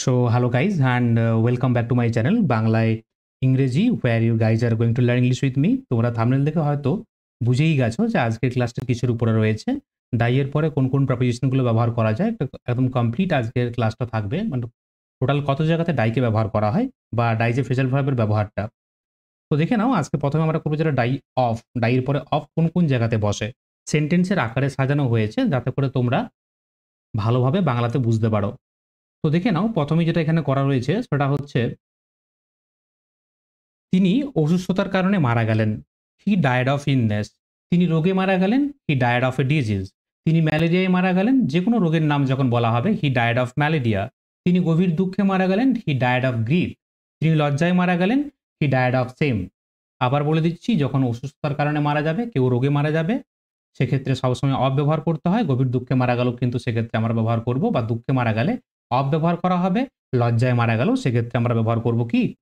Hello guys, and uh, welcome back to my channel বাংলায় ইংরেজি where you guys are going to learn English with me. তোমরা thumbnail দেখে হয়তো বুঝেই গেছো যে আজকের ক্লাসটা কিসের উপরে রয়েছে। ডাইয়ের পরে কোন কোন প্রপোজিশনগুলো ব্যবহার করা যায় একদম কমপ্লিট আজকের ক্লাসটা থাকবে। মানে টোটাল কত জায়গাতে ডাইকে ব্যবহার করা হয় বা ডাই যে ফেজাল ভার্বের ব্যবহারটা। তো দেখে নাও আজকে প্রথমে আমরা করব যেটা ডাই অফ ডাইয়ের পরে অফ কোন কোন জায়গাতে বসে। সেন্টেন্সের আকারে সাজানো হয়েছে যাতে করে তোমরা ভালোভাবে বাংলাতে বুঝতে পারো। তো দেখে নাও প্রথমে যেটা এখানে করা রয়েছে সেটা হচ্ছে তিনি অসুস্থতার কারণে মারা গেলেন। হি ডায়েড অফ ইননেস তিনি রোগে মারা গেলেন he died of a disease তিনি ম্যালেরিয়ায় মারা গেলেন যে কোনো রোগের নাম যখন বলা হবে হি ডায়েড অফ ম্যালেরিয়া তিনি গভীর দুঃখে মারা গেলেন হি ডায়েড অফ গ্রিফ তিনি লজ্জায় মারা গেলেন হি ডায়েড অফ সেম আবার বলে দিচ্ছি, যখন অসুস্থতার কারণে মারা যাবে, কেউ রোগে মারা যাবে, সেক্ষেত্রে সবসময় অফ ব্যবহার করতে হয়। গভীর দুঃখে মারা গেল কিন্তু সেক্ষেত্রে আমরা ব্যবহার করব বা দুঃখে মারা গেলে অফ ব্যবহার করা হবে, লজ্জায় মারা গেল, সেক্ষেত্রে আমরা ব্যবহার করব কি?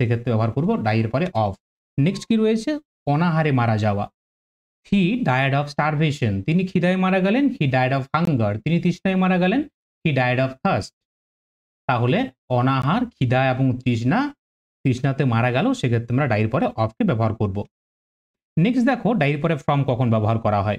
সেক্ষেত্রে ব্যবহার করব ডাইয়ের পরে অফ। নেক্সট কি রয়েছে? অনাহারে মারা যাওয়া। হি ডায়েড অফ স্টারভেশন তিনি খিদায় মারা গেলেন হি ডায়েড অফ হাঙ্গার তিনি তৃষ্ণায় মারা গেলেন হি ডায়েড অফ থার্স্ট তাহলে অনাহার, খিদা এবং তৃষ্ণা, তৃষ্ণাতে মারা গেল, সেক্ষেত্রে আমরা ডাইয়ের পরে অফকে ব্যবহার করব। নেক্সট দেখো, ডাইয়ের পরে ফ্রম কখন ব্যবহার করা হয়?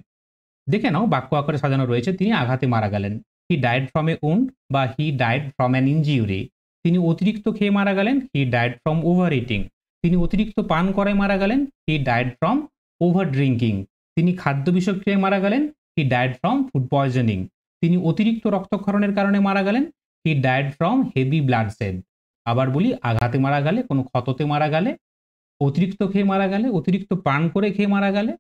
দেখে নাও, বাক্য আকারে সাজানো রয়েছে, তিনি আঘাতে মারা গেলেন। He died from a wound বা he died from an injury তিনি অতিরিক্ত খেয়ে মারা গেলেন he died from over eating তিনি অতিরিক্ত পান করায় মারা গেলেন he died from over drinking তিনি খাদ্য বিষয় খেয়ে মারা গেলেন he died from food poisoning তিনি অতিরিক্ত রক্তক্ষরণের কারণে মারা গেলেন he died from heavy blood shed আবার বলি, আঘাতে মারা গেলে, কোনো ক্ষততে মারা গেলে, অতিরিক্ত খেয়ে মারা গেলে, অতিরিক্ত পান করে খেয়ে মারা গেলে,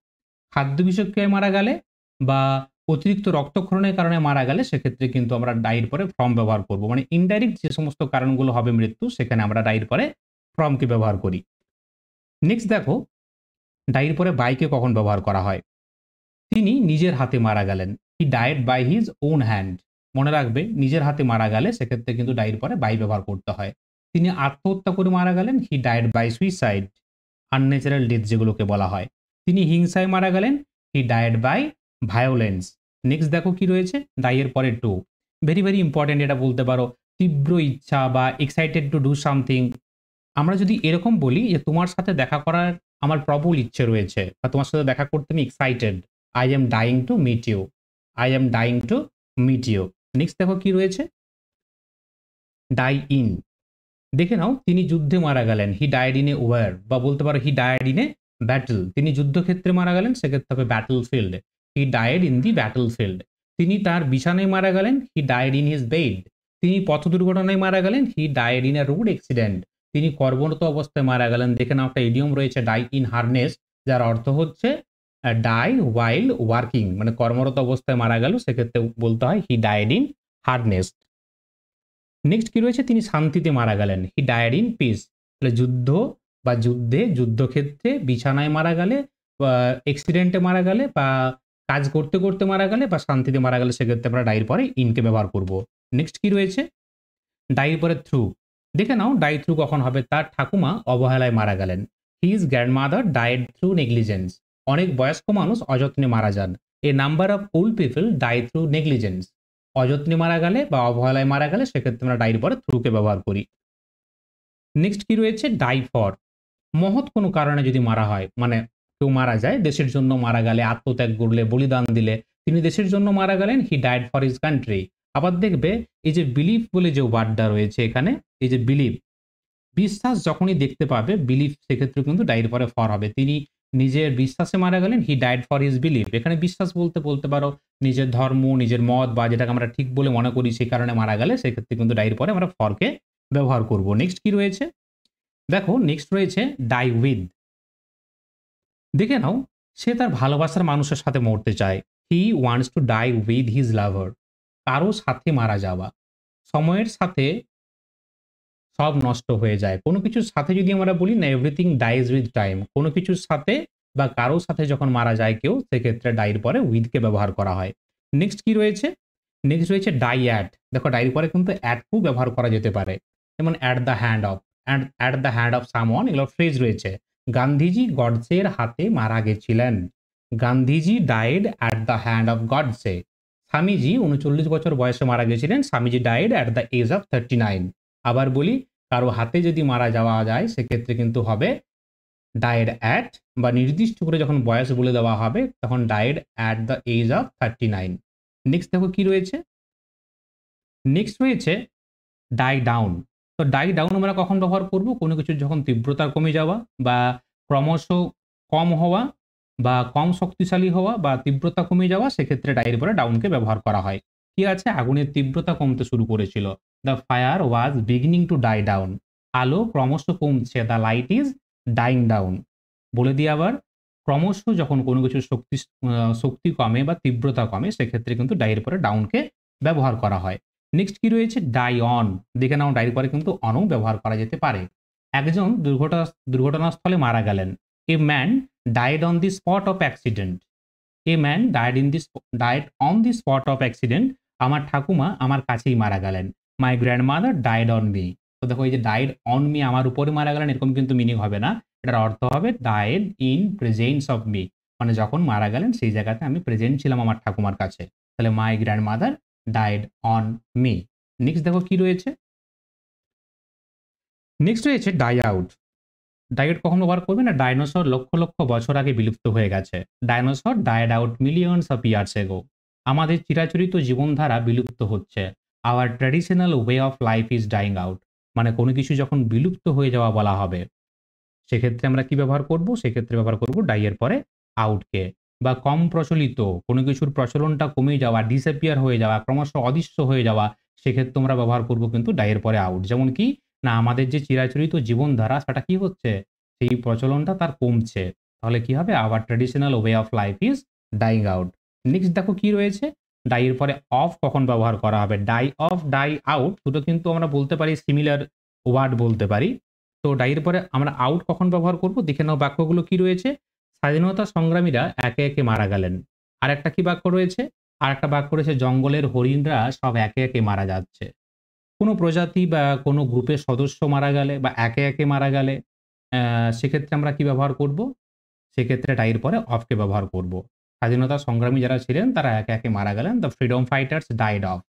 খাদ্য বিষয় খেয়ে মারা গেলে, বা অতিরিক্ত রক্তক্ষরণের কারণে মারা গেলে সেক্ষেত্রে কিন্তু আমরা ডাইয়ের পরে ফর্ম ব্যবহার করব। মানে ইনডাইরেক্ট যে সমস্ত কারণগুলো হবে মৃত্যু, সেখানে আমরা ডাইয়ের পরে ফর্মকে ব্যবহার করি? নেক্সট দেখো ডাইয়ের পরে বাইকে কখন ব্যবহার করা হয়? তিনি নিজের হাতে মারা গেলেন। He died by his own hand মনে রাখবে, নিজের হাতে মারা গেলে সেক্ষেত্রে কিন্তু ডাইয়ের পরে বাই ব্যবহার করতে হয়। তিনি আত্মহত্যা করে মারা গেলেন। He died by suicide unnatural death যেগুলোকে বলা হয়। তিনি হিংসায় মারা গেলেন। He died by violence next দেখো কি রয়েছে? ডাইয়ের পরে টু ভেরি ভেরি ইম্পর্টেন্ট এটা বলতে পারো। তীব্র ইচ্ছা বা এক্সাইটেড টু ডু সামথিং আমরা যদি এরকম বলি যে তোমার সাথে দেখা করার আমার প্রবল ইচ্ছে রয়েছে বা তোমার সাথে দেখা করতে আমি excited I am dying to meet you I am dying to meet you next দেখো কি রয়েছে? ডাই ইন দেখে নাও, তিনি যুদ্ধে মারা গেলেন। He died in a war বা বলতে পারো he died in a battle তিনি যুদ্ধক্ষেত্রে মারা গেলেন, সেক্ষেত্রে হবে ব্যাটল ফিল্ডে he died in the battle field তিনি তার বিছানায় মারা গেলেন। He died in his bed তিনি পথ দুর্ঘটনায় মারা গেলেন। He died in a road accident তিনি কর্মরত অবস্থায় মারা গেলেন। দেখে নাও একটা ইডিয়ম রয়েছে ডাই ইন হারনেস যার অর্থ হচ্ছে ডাই ওয়াইল ওয়ার্কিং মানে কর্মরত অবস্থায় মারা গেল, সেক্ষেত্রে বলতে হয় he died in harness next কি রয়েছে? তিনি শান্তিতে মারা গেলেন। হি ডায়েড ইন পিস তাহলে যুদ্ধ বা যুদ্ধে, যুদ্ধক্ষেত্রে বিছানায় মারা গেলে অ্যাক্সিডেন্টে মারা গেলে বা কাজ করতে করতে মারা গেলে বা শান্তিতে মারা গেলে সেক্ষেত্রে আমরা ডাইয়ের পরে ইনকে ব্যবহার করব। নেক্সট কি রয়েছে? ডাইয়ের পরে থ্রু। দেখে নাও ডাই থ্রু কখন হবে? তার ঠাকুমা অবহেলায় মারা গেলেন। His grandmother died through negligence অনেক বয়স্ক মানুষ অযত্নে মারা যান। A number of old people die through negligence অযত্নে মারা গেলে বা অবহেলায় মারা গেলে সেক্ষেত্রে আমরা ডাইয়ের পরে থ্রুকে ব্যবহার করি। নেক্সট কি রয়েছে? ডাই ফর মহৎ কোনো কারণে যদি মারা হয় মানে কেউ মারা যায়, দেশের জন্য মারা গেলে, আত্মত্যাগ করলে, বলিদান দিলে, তিনি দেশের জন্য মারা গেলেন he died for his country আবার দেখবে, এই যে বিলিফ বলে যে ওয়ার্ডটা রয়েছে এখানে, এই যে বিলিফ বিশ্বাস যখনই দেখতে পাবে বিলিফ সেক্ষেত্রে কিন্তু ডায়ের পরে ফর হবে। তিনি নিজের বিশ্বাসে মারা গেলেন he died for his belief এখানে বিশ্বাস বলতে বলতে পারো, নিজের ধর্ম, নিজের মত বা যেটাকে আমরা ঠিক বলে মনে করি সেই কারণে মারা গেলে, সেক্ষেত্রে কিন্তু ডায়ের পরে আমরা ফরকে ব্যবহার করব। নেক্সট কি রয়েছে? দেখো নেক্সট রয়েছে ডাই উইথ দেখে নাও, সে তার ভালোবাসার মানুষের সাথে মরতে চায়। He wants to die with his lover কারও সাথে মারা যাওয়া। সময়ের সাথে সব নষ্ট হয়ে যায়। কোনো কিছুর সাথে যদি আমরা বলি না এভরিথিং ডাইজ উইথ টাইম কোনো কিছুর সাথে বা কারোর সাথে যখন মারা যায় কেউ, সেক্ষেত্রে ডাইর পরে উইথকে ব্যবহার করা হয়। নেক্সট কি রয়েছে? নেক্সট রয়েছে ডাই অ্যাট দেখো ডাইর পরে কিন্তু অ্যাটও ব্যবহার করা যেতে পারে। যেমন at the hand of at the hand of someone এগুলো ফ্রেজ রয়েছে। গান্ধীজি গডসের হাতে মারা গেছিলেন। Gandhiji died at the hand of Godse Swamiji উনচল্লিশ বছর বয়সে মারা গেছিলেন, Swamiji died at the age of thirty nine আবার বলি, কারও হাতে যদি মারা যাওয়া যায়, সেক্ষেত্রে কিন্তু হবে ডায়েড অ্যাট বা নির্দিষ্ট করে যখন বয়স বলে দেওয়া হবে, তখন died at the age of thirty nine next দেখো কি রয়েছে? নেক্সট রয়েছে ডাই ডাউন তো ডাই ডাউন আমরা কখন ব্যবহার করব? কোনো কিছুর যখন তীব্রতা কমে যাওয়া বা ক্রমশ কম হওয়া বা কম শক্তিশালী হওয়া বা তীব্রতা কমে যাওয়া, সেক্ষেত্রে ডাইয়ের পরে ডাউনকে ব্যবহার করা হয়। কি আছে? আগুনের তীব্রতা কমতে শুরু করেছিল। The fire was beginning to die down আলো ক্রমশ কমছে। The light is dying down বলে দিয়ে আবার, ক্রমশ যখন কোনো কিছু শক্তি শক্তি কমে বা তীব্রতা কমে, সেক্ষেত্রে কিন্তু ডাইয়ের পরে ডাউনকে ব্যবহার করা হয়। নেক্সট কি রয়েছে? ডাই অন দেখে নাও ডাইয়ের পরে কিন্তু অনও ব্যবহার করা যেতে পারে। একজন দুর্ঘটনা, দুর্ঘটনাস্থলে মারা গেলেন। A man died on the spot of accident a man died in the died on the spot of accident আমার ঠাকুমা আমার কাছেই মারা গেলেন। My grand mother died on me তো দেখো, এই যে ডাইড অন মি আমার উপরে মারা গেলেন, এরকম কিন্তু মিনিং হবে না। এটার অর্থ হবে died in presence of me মানে যখন মারা গেলেন, সেই জায়গাতে আমি প্রেজেন্ট ছিলাম আমার ঠাকুমার কাছে। তাহলে my grand died on me next দেখো কি রয়েছে? নেক্সট রয়েছে ডাই আউট ডায়েট কখন ব্যবহার করবে না? ডাইনোসর লক্ষ লক্ষ বছর আগে বিলুপ্ত হয়ে গেছে। Dinosaur died out millions of years ago আমাদের চিরাচরিত জীবনধারা বিলুপ্ত হচ্ছে। Our traditional way of life is dying out মানে কোনো কিছু যখন বিলুপ্ত হয়ে যাওয়া বলা হবে, সেক্ষেত্রে আমরা কি ব্যবহার করব? সেক্ষেত্রে ব্যবহার করব ডাইয়ের পরে আউটকে বা কম প্রচলিত, কোনো কিছুর প্রচলনটা কমে যাওয়া ডিসঅ্যাপিয়ার হয়ে যাওয়া, ক্রমশ অদৃশ্য হয়ে যাওয়া, সেক্ষেত্রে আমরা ব্যবহার করব কিন্তু ডাইয়ের পরে আউট যেমন কি, না, আমাদের যে চিরাচরিত জীবনধারা, সেটা কি হচ্ছে? সেই প্রচলনটা তার কমছে। তাহলে কি হবে? Our traditional way of life is dying out next দেখো কি রয়েছে? ডাইয়ের পরে অফ কখন ব্যবহার করা হবে? ডাই অফ ডাই আউট দুটো কিন্তু আমরা বলতে পারি সিমিলার ওয়ার্ড বলতে পারি। তো ডাইয়ের পরে আমরা আউট কখন ব্যবহার করব? দেখে নাও বাক্যগুলো কি রয়েছে? স্বাধীনতা সংগ্রামীরা একে একে মারা গেলেন। আর একটা কি বাক্য রয়েছে? আর একটা বাক্য রয়েছে, জঙ্গলের হরিণরা সব একে একে মারা যাচ্ছে। কোনো প্রজাতি বা কোনো গ্রুপের সদস্য মারা গেলে বা একে একে মারা গেলে সেক্ষেত্রে আমরা কি ব্যবহার করব? সেক্ষেত্রে ডাইয়ের পরে অফকে ব্যবহার করব। স্বাধীনতা সংগ্রামী যারা ছিলেন, তারা একে একে মারা গেলেন। The freedom fighters died off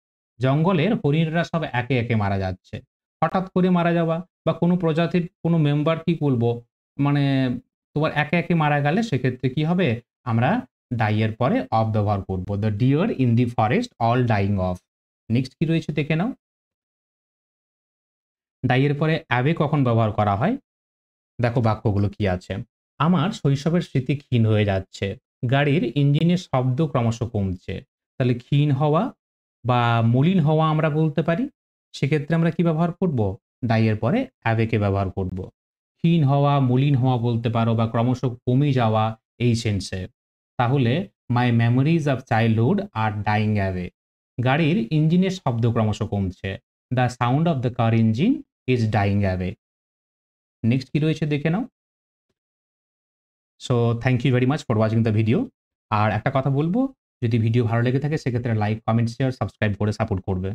জঙ্গলের হরিণরা সব একে একে মারা যাচ্ছে। হঠাৎ করে মারা যাওয়া বা কোনো প্রজাতির কোনো মেম্বার কি বলব? মানে তোমার একে একে মারা গেলে সেক্ষেত্রে কি হবে? আমরা ডাইয়ের পরে অফ ব্যবহার করব। The deer in the forest all dying off next কি রয়েছে দেখে নাও। ডাইয়ের পরে অ্যাবে কখন ব্যবহার করা হয়? দেখো বাক্যগুলো কি আছে। আমার শৈশবের স্মৃতি ক্ষীণ হয়ে যাচ্ছে। গাড়ির ইঞ্জিনের শব্দ ক্রমশ কমছে। তাহলে ক্ষীণ হওয়া বা মলিন হওয়া আমরা বলতে পারি। সেক্ষেত্রে আমরা কি ব্যবহার করব? ডাইয়ের পরে অ্যাবেকে ব্যবহার করব। ক্ষীণ হওয়া, মলিন হওয়া বলতে পারো বা ক্রমশ কমে যাওয়া এই সেন্সে তাহলে my memories of childhood are dying away গাড়ির ইঞ্জিনের শব্দ ক্রমশ কমছে। The sound of the car engine is dying away next কি রয়েছে দেখে নাও। So thank you very much for watching the video আর একটা কথা বলব, যদি ভিডিও ভালো লেগে থাকে, সেক্ষেত্রে লাইক কমেন্ট শেয়ার সাবস্ক্রাইব করে সাপোর্ট করবে।